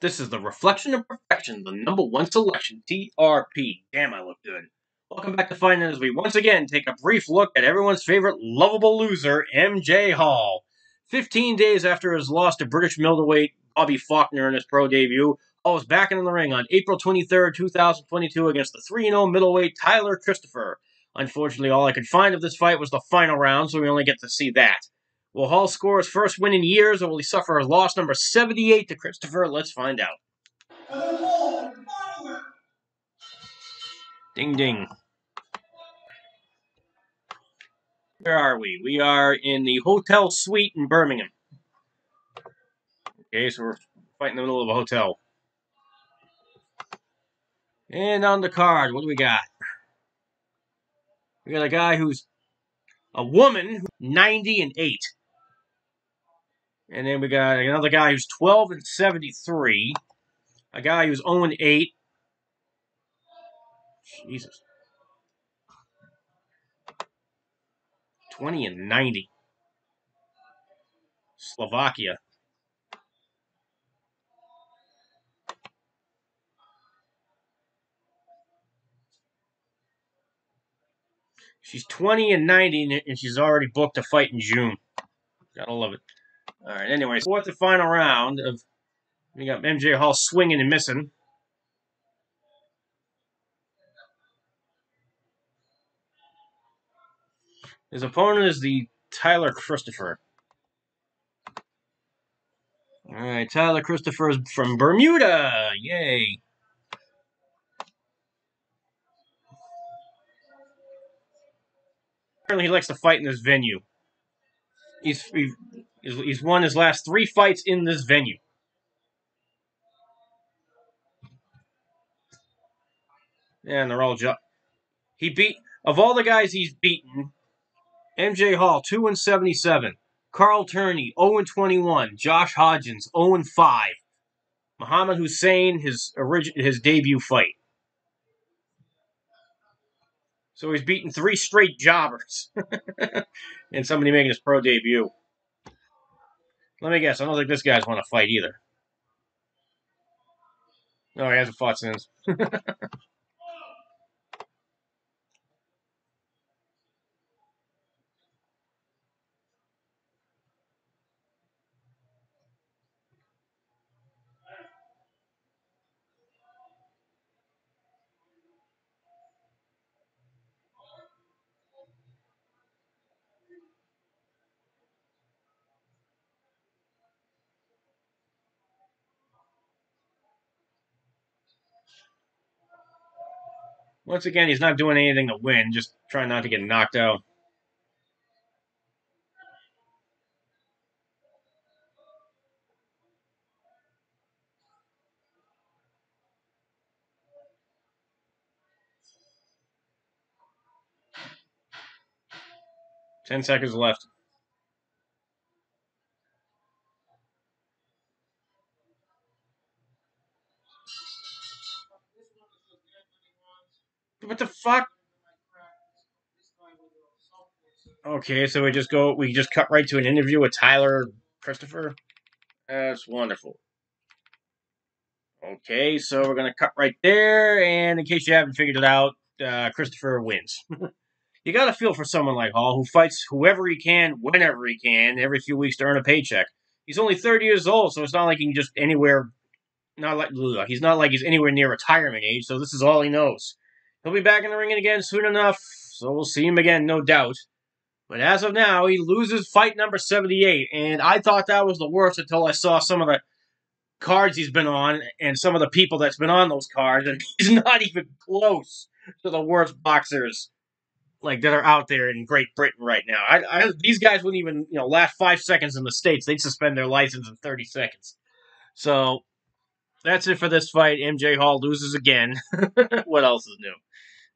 This is the Reflection of Perfection, the number one selection, TRP. Damn, I look good. Welcome back to Fight Night as we once again take a brief look at everyone's favorite lovable loser, MJ Hall. 15 days after his loss to British middleweight Bobby Faulkner in his pro debut, Hall was back in the ring on April 23, 2022 against the 3-0 middleweight Tyler Christopher. Unfortunately, all I could find of this fight was the final round, so we only get to see that. Will Hall score his first win in years, or will he suffer a loss number 78 to Christopher? Let's find out. Ding ding. Where are we? We are in the hotel suite in Birmingham. Okay, so we're fighting in the middle of a hotel. And on the card, what do we got? We got a guy who's a woman, 90 and 8. And then we got another guy who's 12 and 73. A guy who's 0 and 8. Jesus. 20 and 90. Slovakia. She's 20 and 90, and she's already booked a fight in June. Gotta love it. All right, anyways, fourth and final round of we got MJ Hall swinging and missing. His opponent is the Tyler Christopher. All right, Tyler Christopher is from Bermuda. Yay. Apparently, he likes to fight in this venue. He's he, he's won his last three fights in this venue. And they're all ju- he beat of all the guys he's beaten. MJ Hall two and seventy seven, Carl Turney zero oh and twenty one, Josh Hodgins zero and five, Muhammad Hussein his origin his debut fight. So he's beaten three straight jobbers. and somebody making his pro debut. Let me guess, I don't think this guy's want to fight either. No, he hasn't fought since. Once again, he's not doing anything to win, just trying not to get knocked out. Ten seconds left. What the fuck? Okay, so we just go, we just cut right to an interview with Tyler Christopher. That's wonderful. Okay, so we're gonna cut right there, and in case you haven't figured it out, uh, Christopher wins. you got to feel for someone like Hall who fights whoever he can, whenever he can, every few weeks to earn a paycheck. He's only 30 years old, so it's not like he can just anywhere. Not like he's not like he's anywhere near retirement age, so this is all he knows. He'll be back in the ring again soon enough, so we'll see him again, no doubt. But as of now, he loses fight number 78, and I thought that was the worst until I saw some of the cards he's been on and some of the people that's been on those cards, and he's not even close to the worst boxers like that are out there in Great Britain right now. I, I, these guys wouldn't even you know last five seconds in the states; they'd suspend their license in thirty seconds. So that's it for this fight. MJ Hall loses again. what else is new?